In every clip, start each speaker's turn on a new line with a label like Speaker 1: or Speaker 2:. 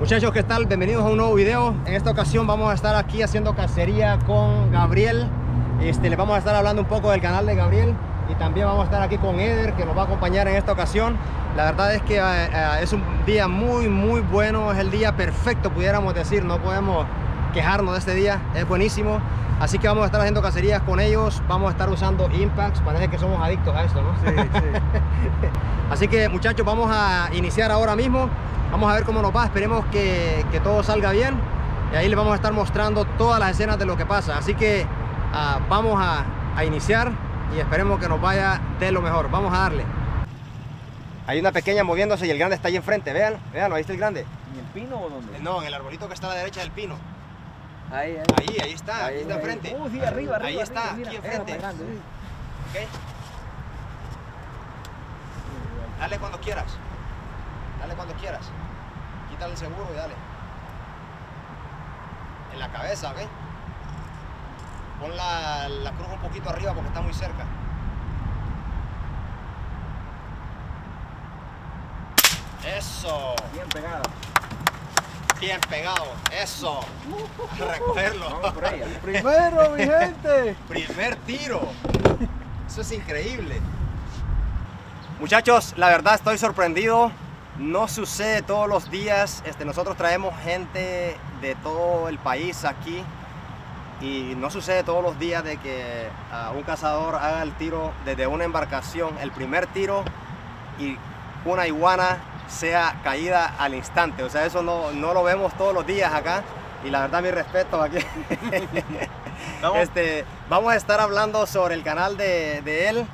Speaker 1: Muchachos, ¿qué tal? Bienvenidos a un nuevo video. En esta ocasión vamos a estar aquí haciendo cacería con Gabriel. Este, le vamos a estar hablando un poco del canal de Gabriel y también vamos a estar aquí con Eder que nos va a acompañar en esta ocasión. La verdad es que eh, eh, es un día muy muy bueno, es el día perfecto pudiéramos decir, no podemos quejarnos de este día, es buenísimo. Así que vamos a estar haciendo cacerías con ellos, vamos a estar usando impacts, parece que somos adictos a esto, ¿no?
Speaker 2: Sí, sí.
Speaker 1: Así que muchachos, vamos a iniciar ahora mismo. Vamos a ver cómo nos va, esperemos que, que todo salga bien. Y ahí les vamos a estar mostrando todas las escenas de lo que pasa. Así que ah, vamos a, a iniciar y esperemos que nos vaya de lo mejor. Vamos a darle. Hay una pequeña moviéndose y el grande está ahí enfrente. Vean, vean, ahí está el grande.
Speaker 2: ¿En el pino o dónde?
Speaker 1: No, en el arbolito que está a la derecha del pino.
Speaker 2: Ahí, ahí.
Speaker 1: Ahí, ahí está, ahí está enfrente.
Speaker 2: Uh, sí, arriba, arriba.
Speaker 1: Ahí está,
Speaker 2: arriba,
Speaker 1: aquí enfrente.
Speaker 2: Grande, sí.
Speaker 1: ¿Ok? Dale cuando quieras. Dale cuando quieras. Quítale el seguro y dale. En la cabeza, ¿ok? Pon la, la cruz un poquito arriba porque está muy cerca. Eso.
Speaker 2: Bien pegada.
Speaker 1: Bien pegado. Eso. A recogerlo.
Speaker 2: Vamos por ella.
Speaker 3: Primero, mi gente.
Speaker 1: Primer tiro. Eso es increíble. Muchachos, la verdad estoy sorprendido. No sucede todos los días. Este, nosotros traemos gente de todo el país aquí. Y no sucede todos los días de que ah, un cazador haga el tiro desde una embarcación, el primer tiro, y una iguana sea caída al instante. O sea, eso no, no lo vemos todos los días acá. Y la verdad, mi respeto aquí.
Speaker 2: Vamos.
Speaker 1: Este, vamos a estar hablando sobre el canal de, de él.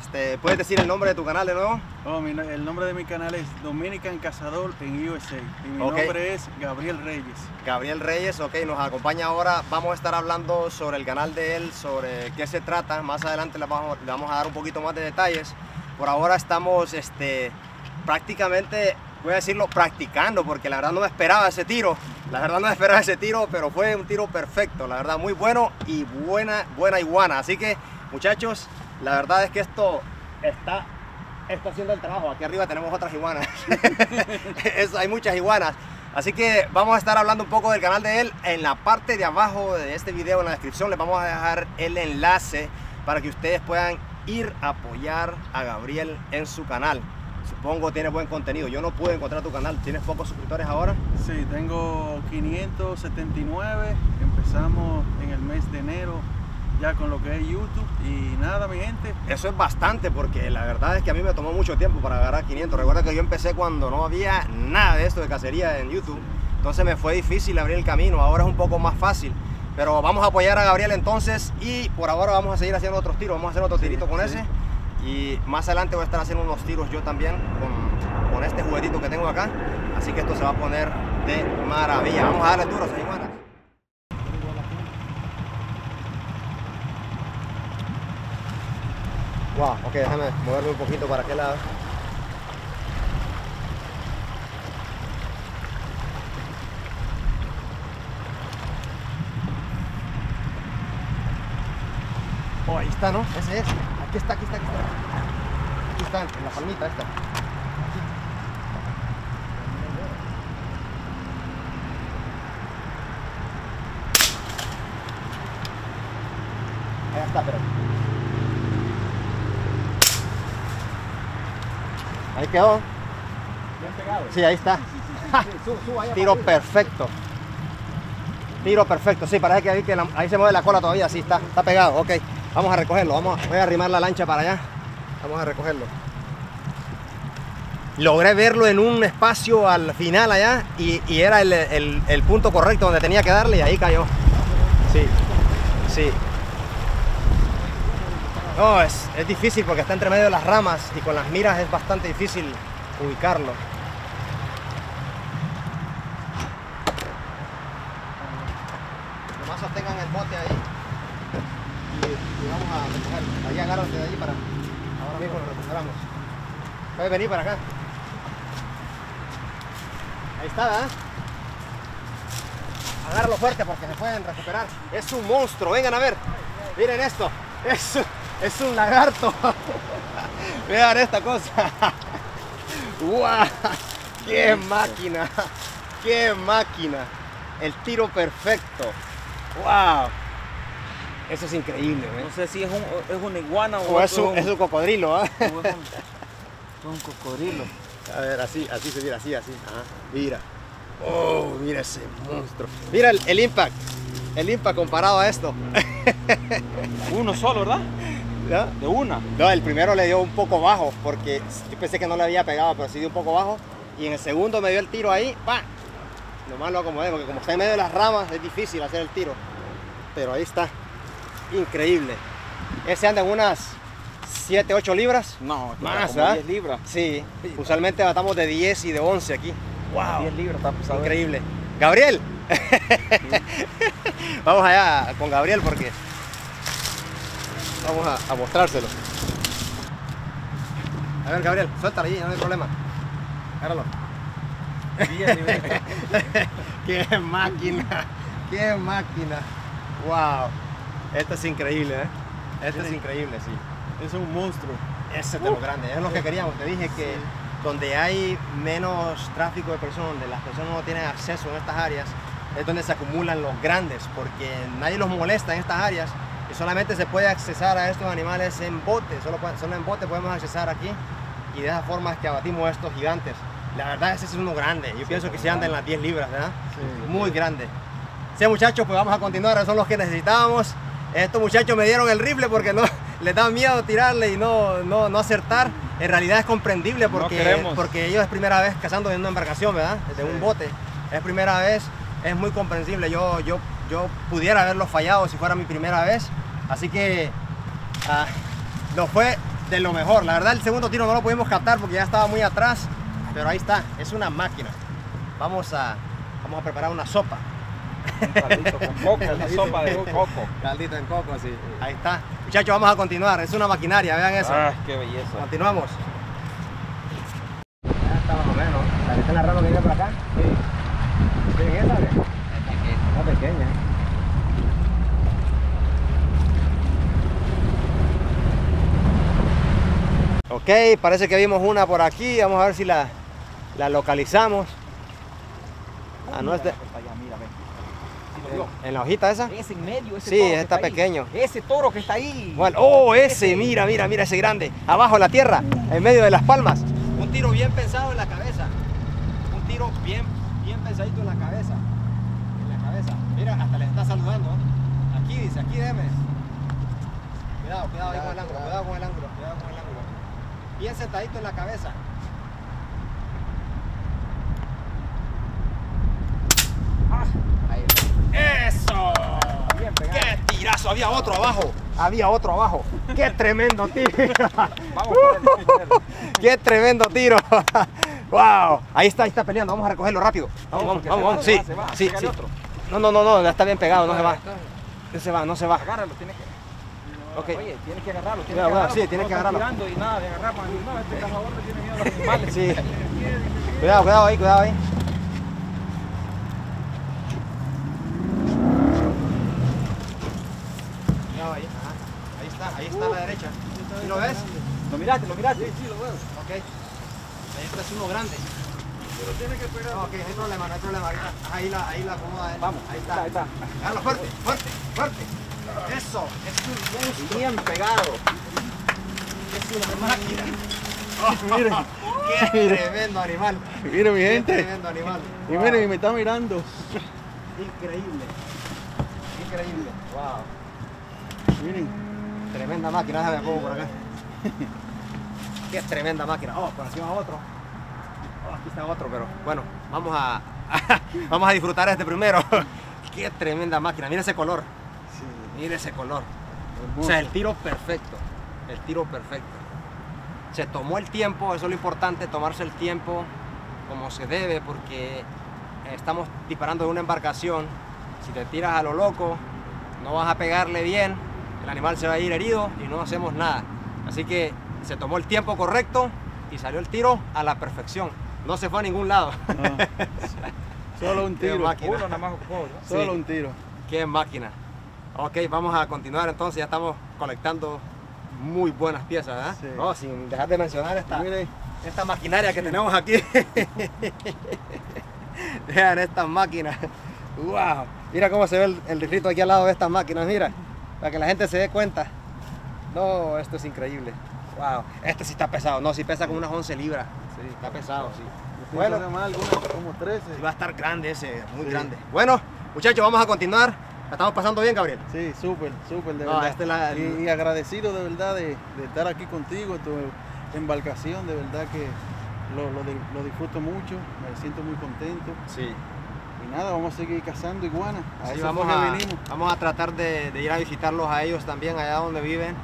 Speaker 1: Este, ¿Puedes decir el nombre de tu canal de nuevo?
Speaker 3: Oh, mi el nombre de mi canal es Dominican Cazador en USA. Y mi nombre es Gabriel Reyes.
Speaker 1: Gabriel Reyes, ok, nos acompaña ahora. Vamos a estar hablando sobre el canal de él, sobre qué se trata. Más adelante le vamos, le vamos a dar un poquito más de detalles. Por ahora estamos este, prácticamente, voy a decirlo, practicando, porque la verdad no me esperaba ese tiro. La verdad no esperaba ese tiro, pero fue un tiro perfecto. La verdad, muy bueno y buena, buena iguana. Así que, muchachos, la verdad es que esto está está haciendo el trabajo. Aquí arriba tenemos otras iguanas. Hay muchas iguanas. Así que vamos a estar hablando un poco del canal de él. En la parte de abajo de este video, en la descripción, les vamos a dejar el enlace para que ustedes puedan ir a apoyar a Gabriel en su canal. Supongo tiene buen contenido. Yo no pude encontrar tu canal. ¿Tienes pocos suscriptores ahora?
Speaker 3: Sí, tengo 579. Empezamos en el mes de enero ya con lo que es YouTube. Y nada, mi gente.
Speaker 1: Eso es bastante porque la verdad es que a mí me tomó mucho tiempo para agarrar 500. Recuerda que yo empecé cuando no había nada de esto de cacería en YouTube. Entonces me fue difícil abrir el camino. Ahora es un poco más fácil. Pero vamos a apoyar a Gabriel entonces y por ahora vamos a seguir haciendo otros tiros. Vamos a hacer otro
Speaker 3: Sí,
Speaker 1: tirito con
Speaker 3: sí.
Speaker 1: ese. Y más adelante voy a estar haciendo unos tiros yo también con, este juguetito que tengo acá. Así que esto se va a poner de maravilla. Vamos a darle duro a. Wow, ok, déjame moverme un poquito para aquel lado. Oh, ahí está, ¿no? Ese es. Aquí está, aquí está, aquí está. Aquí está, en la palmita esta. Ahí está, pero. Ahí quedó.
Speaker 2: Bien pegado.
Speaker 1: Sí, ahí está. Tiro perfecto. Tiro perfecto. Sí, parece que ahí, que la- ahí se mueve la cola todavía. Sí, está, está pegado. Ok. Vamos a recogerlo. Vamos, a- voy a arrimar la lancha para allá. Vamos a recogerlo. Logré verlo en un espacio al final allá y, era el, el- el punto correcto donde tenía que darle y ahí cayó. Sí, sí. No, es, es difícil porque está entre medio de las ramas y con las miras es bastante difícil ubicarlo. Nomás sostengan el bote ahí y, y y vamos a recoger. Ahí agárrate de allí para. Ahora mismo lo recuperamos. Puedes venir para acá. Ahí está, ¿verdad? Agárralo fuerte porque se pueden recuperar. Es un monstruo, vengan a ver. Miren esto. Es, es un lagarto. Vean esta cosa. ¡Guau! ¡Qué máquina! ¡Qué máquina! El tiro perfecto. ¡Wow! Eso es increíble, ¿eh?
Speaker 2: No sé si es un, es una iguana o,
Speaker 1: O es un, es un cocodrilo, ¿ah?
Speaker 2: o es un- cocodrilo.
Speaker 1: A ver, así, así se mira, así, así. Ajá. Mira. Oh, mira ese monstruo. Mira el, el impact. El impact comparado a esto.
Speaker 2: Uno solo, ¿verdad? De una.
Speaker 1: No, el primero le dio un poco bajo porque yo pensé que no le había pegado, pero sí dio un poco bajo. Y en el segundo me dio el tiro ahí, ¡pa! Nomás lo acomodé porque como está en medio de las ramas es difícil hacer el tiro. Pero ahí está. Increíble. Ese anda en unas 7, 8 libras.
Speaker 2: No,
Speaker 1: Más,
Speaker 2: como
Speaker 1: ¿ah?
Speaker 2: 10 libras.
Speaker 1: Sí, usualmente matamos de 10 y de 11 aquí. ¡Wow!
Speaker 2: 10 libras, está pesado.
Speaker 1: Increíble. Gabriel. Vamos allá con Gabriel porque vamos a, a mostrárselo. A ver, Gabriel, suéltalo allí, no hay problema. Agárralo.
Speaker 2: Bien, bien.
Speaker 1: ¡Qué máquina! ¡Qué máquina! ¡Wow! Esto es increíble, ¿eh? Esto es increíble, sí.
Speaker 3: Es un monstruo.
Speaker 1: Ese es de lo grande, es lo que queríamos. Te dije que donde hay menos tráfico de personas, donde las personas no tienen acceso en estas áreas, es donde se acumulan los grandes, porque nadie los molesta en estas áreas y solamente se puede accesar a estos animales en bote, solo, solo en bote podemos accesar aquí y de esa forma es que abatimos a estos gigantes. La verdad ese es uno grande, yo pienso que se anda en las 10 libras, ¿verdad?
Speaker 3: Sí.
Speaker 1: Muy grande. Sí, muchachos, pues vamos a continuar, esos son los que necesitábamos. Estos muchachos me dieron el rifle porque no les da miedo tirarle y no, no, no acertar. En realidad es comprendible porque,
Speaker 2: queremos.
Speaker 1: porque ellos es primera vez cazando en una embarcación, ¿verdad? De un bote. Es primera vez, es muy comprensible. Yo, yo, yo pudiera haberlo fallado si fuera mi primera vez. Así que ah, no fue de lo mejor. La verdad, el segundo tiro no lo pudimos captar porque ya estaba muy atrás. Pero ahí está, es una máquina. Vamos a, vamos a preparar una sopa.
Speaker 2: Un caldito con coco, una
Speaker 1: Caldito
Speaker 2: sopa de coco.
Speaker 1: Caldito en coco, sí. Ahí está. Muchachos, vamos a continuar. Es una maquinaria, vean eso.
Speaker 2: Ah, qué belleza.
Speaker 1: Continuamos. Ya está más o menos. La que está en la rama que viene por acá. Sí. ¿Ven esa? qué? Está pequeña. Ok, parece que vimos una por aquí. Vamos a ver si la, la localizamos. Ah, no es de-
Speaker 2: Está allá, mira, ve. ¿Sí lo vio?
Speaker 1: En la hojita esa.
Speaker 2: Ese en medio, ese
Speaker 1: Sí,
Speaker 2: toro
Speaker 1: está pequeño.
Speaker 2: Ese toro que está ahí.
Speaker 1: Bueno, oh, ese, mira, mira, mira ese grande. Abajo en la tierra, en medio de las palmas. Un tiro bien pensado en la cabeza. Un tiro bien, bien pensadito en la cabeza. En la cabeza. Mira, hasta le está saludando. Aquí dice, aquí deme. Cuidado, cuidado ahí con el ángulo, cuidado con el ángulo, cuidado con el ángulo. Bien sentadito en la cabeza.
Speaker 2: Ahí.
Speaker 1: ¡Eso!
Speaker 2: Bien pegado.
Speaker 1: ¡Qué tirazo! Había otro abajo. Había otro abajo. ¡Qué tremendo tiro!
Speaker 2: Vamos.
Speaker 1: ¡Qué tremendo tiro! ¡Wow! Ahí está, ahí está peleando. Vamos a recogerlo rápido. Vamos, vamos, vamos. vamos.
Speaker 2: va,
Speaker 1: Sí,
Speaker 2: se va,
Speaker 1: sí, sí.
Speaker 2: otro.
Speaker 1: No, no, no, no, ya está bien pegado, no se va. No se va, no se va.
Speaker 2: Agárralo, tienes que.
Speaker 1: Ok.
Speaker 2: Oye, tienes que agarrarlo. Tienes
Speaker 1: Cuidado,
Speaker 2: que agarrarlo
Speaker 1: sí, tienes que agarrarlo.
Speaker 2: y nada de agarrar. para- No, este cazador le tiene miedo a los animales.
Speaker 1: Sí. Cuidado, cuidado ahí, cuidado ahí. Cuidado ahí, ajá. Ahí está, a la derecha. ¿Sí lo ves?
Speaker 2: Lo miraste, lo miraste.
Speaker 3: Sí, lo veo.
Speaker 1: Ok. Ahí está es uno grande.
Speaker 3: Pero tiene que pegar.
Speaker 1: Ok, no hay problema, no hay problema. Ahí la, ahí la acomoda.
Speaker 2: Vamos,
Speaker 1: ahí está.
Speaker 2: ahí está.
Speaker 1: Hágalo fuerte, fuerte, fuerte. Eso, es un monstruo.
Speaker 2: Bien pegado.
Speaker 1: Es una máquina.
Speaker 3: Miren,
Speaker 1: Qué tremendo animal.
Speaker 3: miren mi
Speaker 1: Qué
Speaker 3: gente.
Speaker 1: tremendo animal.
Speaker 3: Y
Speaker 1: Wow.
Speaker 3: miren, y me está mirando.
Speaker 1: Increíble. Increíble. Wow.
Speaker 3: Miren.
Speaker 1: Tremenda máquina, déjame pongo por acá. Qué tremenda máquina. Oh, por aquí va otro. Oh, aquí está otro, pero bueno, vamos a vamos a disfrutar este primero. Qué tremenda máquina. Mira ese color. Mira ese color. O sea, el tiro perfecto. El tiro perfecto. Se tomó el tiempo, eso es lo importante, tomarse el tiempo como se debe, porque estamos disparando de una embarcación. Si te tiras a lo loco, no vas a pegarle bien. El animal se va a ir herido y no hacemos nada. Así que se tomó el tiempo correcto y salió el tiro a la perfección. No se fue a ningún lado.
Speaker 3: No. Solo un tiro.
Speaker 1: máquina.
Speaker 2: Uno nada más ocupó, ¿no?
Speaker 3: Solo
Speaker 1: Sí.
Speaker 3: un tiro.
Speaker 1: Qué máquina. Ok, vamos a continuar entonces. Ya estamos colectando muy buenas piezas, ¿verdad?
Speaker 3: Sí.
Speaker 1: No, sin dejar de mencionar esta, esta maquinaria que tenemos aquí. Vean estas máquinas. Wow. Mira cómo se ve el, el riflito aquí al lado de estas máquinas, mira. Para que la gente se dé cuenta. No, esto es increíble. Wow. Este sí está pesado. No, sí pesa como unas 11 libras. Sí, está pesado, sí.
Speaker 3: bueno, más como 13.
Speaker 1: sí va a estar grande ese, muy
Speaker 3: Sí.
Speaker 1: grande. Bueno, muchachos, vamos a continuar. La estamos pasando bien, Gabriel.
Speaker 3: Sí, súper, súper, de
Speaker 1: No,
Speaker 3: verdad.
Speaker 1: esta es la-
Speaker 3: y, y agradecido de verdad de, de estar aquí contigo, en tu embarcación, de verdad que lo, lo disfruto mucho, me siento muy contento.
Speaker 1: Sí.
Speaker 3: Nada, vamos a seguir cazando iguanas. A
Speaker 1: Sí, vamos, a,
Speaker 3: venimos.
Speaker 1: vamos a tratar de, de ir a visitarlos a ellos también, allá donde viven.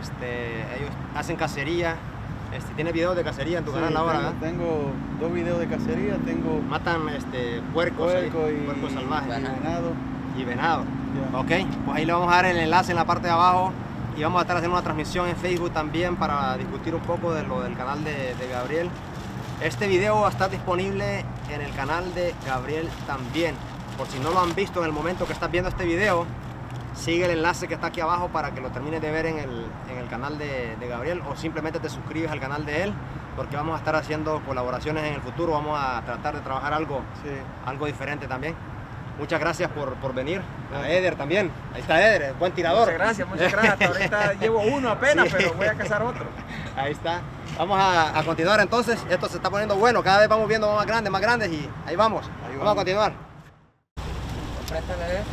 Speaker 1: Este, ellos hacen cacería. Este, ¿Tienes videos de cacería en tu
Speaker 3: Sí,
Speaker 1: canal ahora?
Speaker 3: tengo,
Speaker 1: ¿verdad?
Speaker 3: tengo dos videos de cacería, tengo
Speaker 1: Matan este, puercos, ahí,
Speaker 3: puerco y,
Speaker 1: puercos salvajes
Speaker 3: y venado.
Speaker 1: y venado.
Speaker 3: Ya.
Speaker 1: Ok, pues ahí le vamos a dar el enlace en la parte de abajo y vamos a estar haciendo una transmisión en Facebook también para discutir un poco de lo del canal de, de Gabriel. Este video va a estar disponible en el canal de Gabriel también. Por si no lo han visto en el momento que estás viendo este video, sigue el enlace que está aquí abajo para que lo termines de ver en el, en el canal de, de Gabriel o simplemente te suscribes al canal de él porque vamos a estar haciendo colaboraciones en el futuro, vamos a tratar de trabajar algo
Speaker 3: Sí.
Speaker 1: algo diferente también. Muchas gracias por, por venir. A Eder también. Ahí está Eder, buen tirador.
Speaker 2: Muchas gracias, muchas gracias. Hasta ahorita llevo uno apenas,
Speaker 1: Sí.
Speaker 2: pero voy a cazar otro.
Speaker 1: Ahí está. Vamos a, a continuar entonces. Esto se está poniendo bueno. Cada vez vamos viendo más grandes, más grandes y ahí vamos. vamos, a continuar.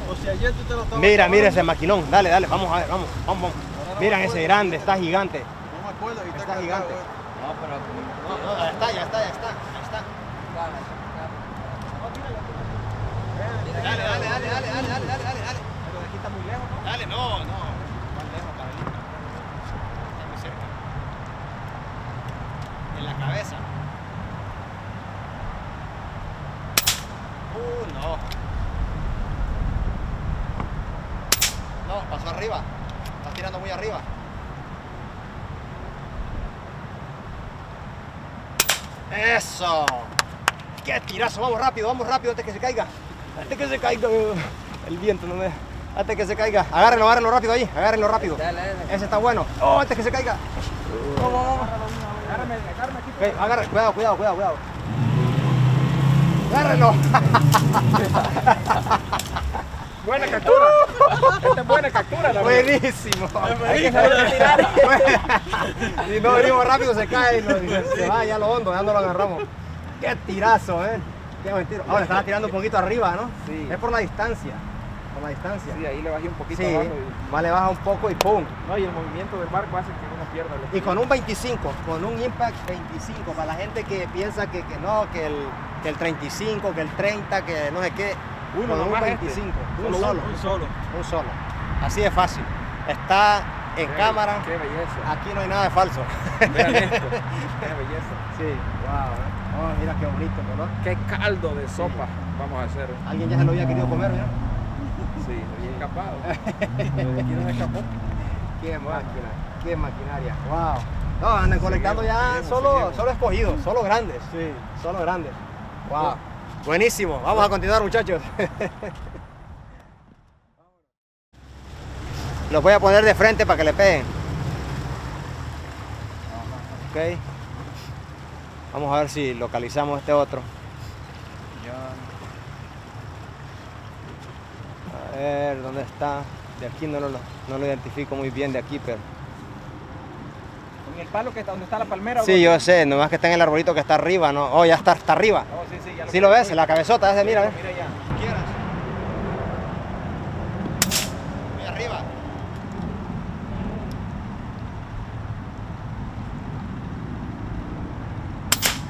Speaker 3: O si ayer tú te lo estabas
Speaker 1: Mira,
Speaker 3: acabando,
Speaker 1: mira ese maquinón. Dale, dale, vamos a ver, vamos, vamos, vamos.
Speaker 3: No me
Speaker 1: ese grande, está gigante.
Speaker 3: No me acuerdo, está,
Speaker 1: Está gigante.
Speaker 3: eh.
Speaker 1: No, no, ya está, ya está, ya está. Tirazo. Vamos rápido, vamos rápido antes que se caiga. Antes que se caiga. El viento no me. Antes que se caiga. Agárrenlo, agárrenlo rápido ahí. Agárrenlo rápido. Ese está bueno. Oh, antes que se caiga. Vamos, vamos, vamos.
Speaker 2: Agárrame, agárrame aquí.
Speaker 1: Cuidado, cuidado, cuidado, cuidado. Agárrenlo.
Speaker 2: Buena captura. Esta es buena captura, la verdad.
Speaker 1: Buenísimo. Hay que saber tirar. Si no venimos rápido se cae y no- se va ya lo hondo, ya no lo agarramos. Qué tirazo, eh. Qué buen tiro. Ahora estaba tirando un poquito arriba, ¿no?
Speaker 2: Sí.
Speaker 1: Es por la distancia. Por la distancia.
Speaker 2: Sí, ahí le bajé un poquito
Speaker 1: Sí,
Speaker 2: abajo. Y...
Speaker 1: más le baja un poco y ¡pum!
Speaker 2: No, y el movimiento del barco hace que uno pierda
Speaker 1: Y con un 25, con un Impact 25, para la gente que piensa que, que no, que el, que el 35, que el 30, que no sé qué,
Speaker 2: Uno
Speaker 1: con un
Speaker 2: nomás este.
Speaker 1: 25,
Speaker 2: Solo
Speaker 1: un
Speaker 2: uno,
Speaker 1: solo,
Speaker 3: Un solo.
Speaker 1: un solo. Así de fácil. Está en
Speaker 2: Qué-
Speaker 1: cámara,
Speaker 2: Qué belleza.
Speaker 1: aquí no hay nada de falso.
Speaker 2: Vean esto. Qué belleza.
Speaker 1: Sí, wow. Oh, mira qué bonito, ¿no?
Speaker 2: Qué caldo de sopa vamos a hacer.
Speaker 1: Alguien ya se lo había querido comer, mira.
Speaker 2: Sí, había escapado. Aquí no se escapó.
Speaker 1: Qué máquina, qué maquinaria. Wow. No, andan colectando ya
Speaker 2: seguimos,
Speaker 1: solo,
Speaker 2: seguimos.
Speaker 1: solo escogidos, solo grandes.
Speaker 3: Sí.
Speaker 1: Solo grandes. Wow. Buenísimo. Vamos a continuar, muchachos. Los voy a poner de frente para que le peguen. Ok. Vamos a ver si localizamos este otro. A ver, ¿dónde está? De aquí no lo, no lo identifico muy bien de aquí, pero...
Speaker 2: En el palo que está donde está la palmera. ¿o
Speaker 1: Sí, yo sé, nomás que está en el arbolito que está arriba, ¿no? Oh, ya está, está arriba.
Speaker 2: Oh, sí, sí, ya
Speaker 1: ¿Sí lo ves? La cabezota, ese, mira,
Speaker 2: Mira ya.
Speaker 1: quieras. Muy arriba.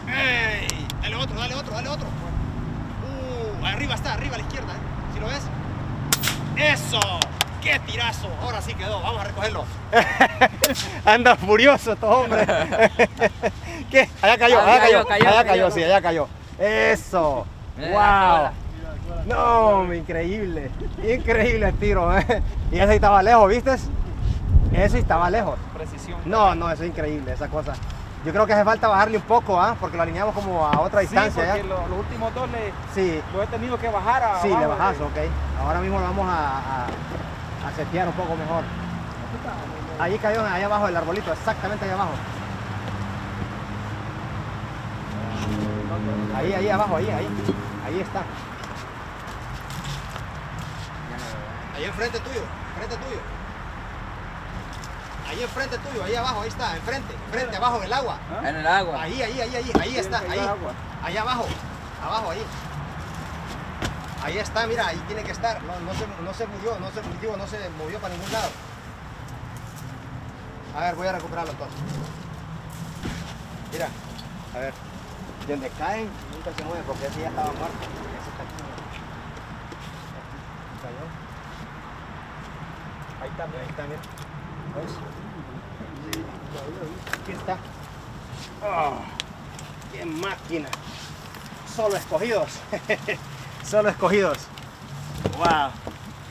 Speaker 1: ¡Ey! Dale otro, dale otro, dale otro. Uh, arriba está, arriba a la izquierda. ¿eh? ¿Sí lo ves? ¡Eso! ¡Qué tirazo! Ahora sí quedó, vamos a recogerlo. Anda furioso estos hombres. ¿Qué? Allá cayó, allá
Speaker 4: cayó,
Speaker 1: allá
Speaker 4: cayó.
Speaker 1: sí, allá cayó. Eso. Wow. No, increíble. Increíble el tiro, ¿eh? Y ese estaba lejos, ¿viste? Eso estaba lejos.
Speaker 2: Precisión.
Speaker 1: No, no, eso es increíble, esa cosa. Yo creo que hace falta bajarle un poco, ¿ah? Porque lo alineamos como a otra
Speaker 2: Sí,
Speaker 1: distancia
Speaker 2: porque
Speaker 1: ya.
Speaker 2: lo- los últimos dos le,
Speaker 1: Sí,
Speaker 2: lo he tenido que bajar a
Speaker 1: sí, le bajas, ok. Ahora mismo lo vamos a, a, a setear un poco mejor. Ahí cayó, ahí abajo el arbolito, exactamente ahí abajo. Ahí, ahí abajo, ahí, ahí. Ahí está. Ahí enfrente tuyo, enfrente tuyo. Ahí enfrente tuyo, ahí abajo, ahí está, enfrente, enfrente, abajo en el agua.
Speaker 4: En el agua.
Speaker 1: Ahí, ahí, ahí, ahí, ahí está, ahí. Ahí abajo, abajo, ahí. Ahí está, mira, ahí tiene que estar. No, no se, no se movió, no se movió, no se movió para ningún lado. A ver, voy a recuperarlo entonces. Mira, a ver. De donde caen, nunca se mueve porque ese ya estaba muerto. Ese está aquí. Aquí cayó. Ahí está, mira, ahí está, mira. ¿Ves? Aquí está. ¡Oh! ¡Qué máquina! Solo escogidos. Solo escogidos. ¡Wow!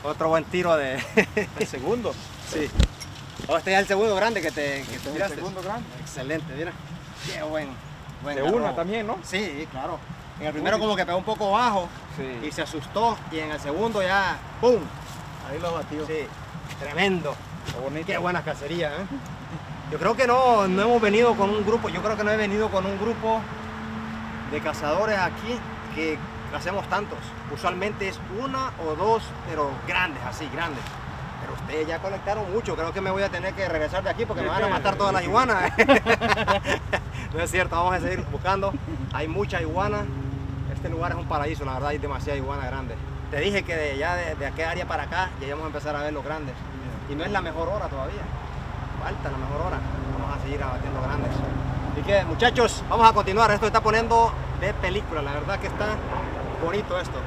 Speaker 1: Otro buen tiro de.
Speaker 2: El segundo.
Speaker 1: sí. Oh, este es el segundo grande que te, que
Speaker 2: Este
Speaker 1: te
Speaker 2: es el
Speaker 1: tiraste.
Speaker 2: segundo grande.
Speaker 1: Excelente, mira. Qué buen. buen
Speaker 2: De
Speaker 1: garrobo.
Speaker 2: una también, ¿no?
Speaker 1: Sí, claro. En el primero como que pegó un poco bajo y se asustó y en el segundo ya ¡pum!
Speaker 3: Ahí lo batió.
Speaker 1: Sí, tremendo.
Speaker 2: Qué bonito.
Speaker 1: Qué buena cacería, ¿eh? Yo creo que no, no hemos venido con un grupo, yo creo que no he venido con un grupo de cazadores aquí que hacemos tantos. Usualmente es una o dos, pero grandes, así, grandes. Ustedes ya colectaron mucho, creo que me voy a tener que regresar de aquí porque me van a matar todas las iguanas. no es cierto, vamos a seguir buscando. Hay mucha iguana. Este lugar es un paraíso, la verdad, hay demasiada iguana grande. Te dije que de ya de, de aquella área para acá ya íbamos a empezar a ver los grandes. Y no es la mejor hora todavía. Falta la mejor hora. Vamos a seguir abatiendo grandes. Así que muchachos, vamos a continuar. Esto está poniendo de película. La verdad que está bonito esto.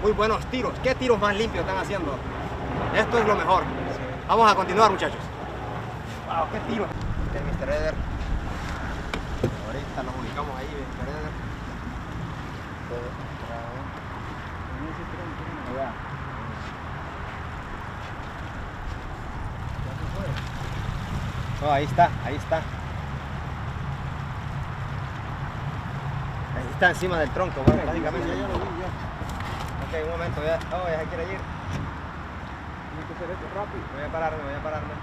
Speaker 1: Muy buenos tiros. ¿Qué tiros más limpios están haciendo? Esto es lo mejor. Vamos a continuar muchachos. Wow, qué tiro. El Mr. Eder. Ahorita nos ubicamos ahí, Mr. Eder. Allá. No, ahí está, ahí está. Ahí está encima del tronco, bueno, prácticamente.
Speaker 3: Ya, ya lo vi, ya.
Speaker 1: Ok, un momento, ya, oh, ya se quiere ir.
Speaker 2: Tiene que hacer esto rápido.
Speaker 1: Voy a pararme, voy a pararme.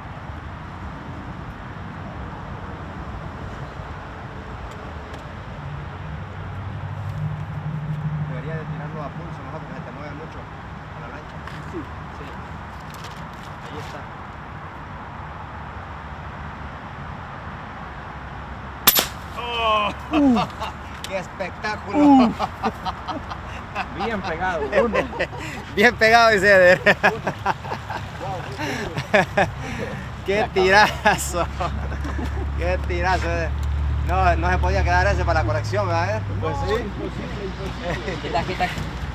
Speaker 1: Debería de tirarlo a pulso mejor porque se te mueve mucho a la lancha.
Speaker 2: Sí.
Speaker 1: Sí. Ahí está. ¡Oh! ¡Qué espectáculo!
Speaker 2: Bien pegado. Uno.
Speaker 1: Bien pegado, dice. ¡Qué tirazo! ¡Qué tirazo! Eder. No, no se podía quedar ese para la colección, ¿verdad? Eder?
Speaker 3: Pues sí.
Speaker 2: Imposible, imposible.
Speaker 4: Quita, quita,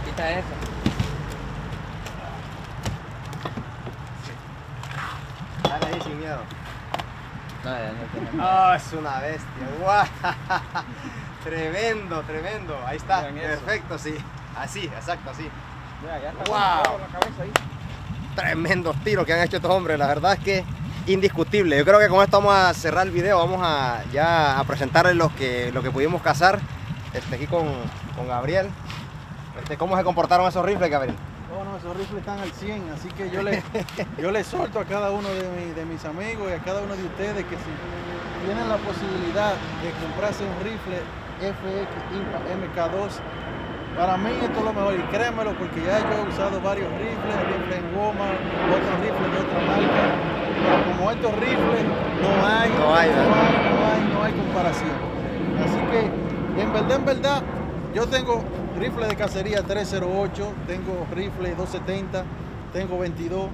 Speaker 4: quita eso.
Speaker 1: Dale ahí sin miedo.
Speaker 4: No.
Speaker 1: ¡Oh, es una bestia! ¡Guau! Tremendo, tremendo. Ahí está. Perfecto, sí. Así, exacto, así.
Speaker 2: Mira, ya está
Speaker 1: Wow.
Speaker 2: con la cabeza ahí.
Speaker 1: Tremendos tiros que han hecho estos hombres. La verdad es que indiscutible. Yo creo que con esto vamos a cerrar el video. Vamos a ya a presentarles lo que, lo que pudimos cazar este, aquí con, con Gabriel. Este, ¿Cómo se comportaron esos rifles, Gabriel?
Speaker 3: Oh, no, esos rifles están al 100, así que yo le, yo le solto a cada uno de, mi- de mis amigos y a cada uno de ustedes que si tienen la posibilidad de comprarse un rifle FX Impact MK2, para mí esto es lo mejor y créanmelo porque ya yo he usado varios rifles, rifles en Walmart, otros rifles de otra marca, pero como estos rifles no hay,
Speaker 1: No hay,
Speaker 3: no hay, no hay, no hay comparación. Así que en verdad, en verdad, yo tengo rifle de cacería 308, tengo rifle 270, tengo 22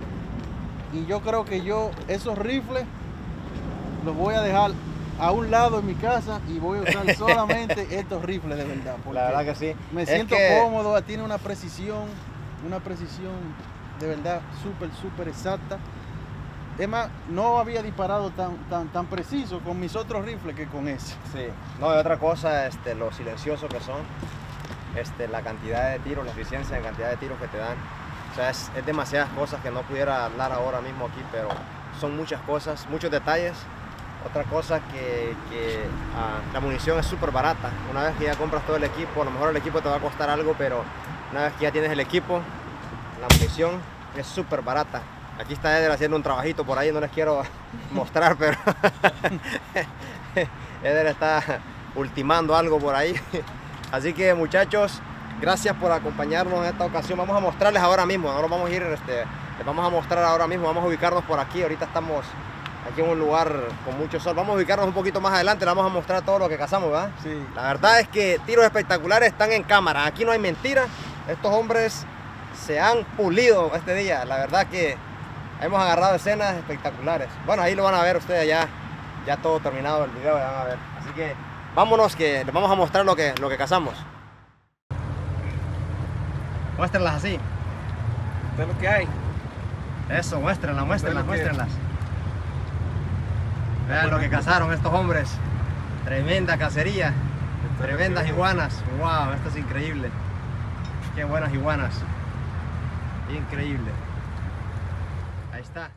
Speaker 3: y yo creo que yo esos rifles los voy a dejar a un lado en mi casa y voy a usar solamente estos rifles de verdad. porque
Speaker 1: La verdad que sí.
Speaker 3: me
Speaker 1: Es
Speaker 3: siento
Speaker 1: que-
Speaker 3: cómodo, tiene una precisión, una precisión de verdad súper, súper exacta. Es más, no había disparado tan, tan, tan preciso con mis otros rifles que con ese.
Speaker 1: Sí. No, y otra cosa, este, lo silenciosos que son, este, la cantidad de tiros, la eficiencia en cantidad de tiros que te dan. O sea, es, es demasiadas cosas que no pudiera hablar ahora mismo aquí, pero son muchas cosas, muchos detalles. Otra cosa que, ah, la munición es súper barata. Una vez que ya compras todo el equipo, a lo mejor el equipo te va a costar algo, pero una vez que ya tienes el equipo, la munición es súper barata. Aquí está Eder haciendo un trabajito por ahí, no les quiero mostrar, pero Eder está ultimando algo por ahí. Así que muchachos, gracias por acompañarnos en esta ocasión. Vamos a mostrarles ahora mismo, ahora vamos a ir, este, les vamos a mostrar ahora mismo, vamos a ubicarnos por aquí. Ahorita estamos aquí en un lugar con mucho sol. Vamos a ubicarnos un poquito más adelante, les vamos a mostrar todo lo que cazamos, ¿verdad?
Speaker 3: Sí.
Speaker 1: La verdad es que tiros espectaculares están en cámara. Aquí no hay mentira. Estos hombres se han pulido este día. La verdad que hemos agarrado escenas espectaculares. Bueno, ahí lo van a ver ustedes ya, ya todo terminado el video, ya van a ver. Así que vámonos que les vamos a mostrar lo que, lo que cazamos. Muéstrenlas así.
Speaker 3: Esto es lo que hay.
Speaker 1: Eso, muéstrenlas, muéstrenlas, muéstrenlas. Vean lo que cazaron estos hombres. Tremenda cacería. Tremendas iguanas. Wow, esto es increíble. Qué buenas iguanas. Increíble. Ahí está.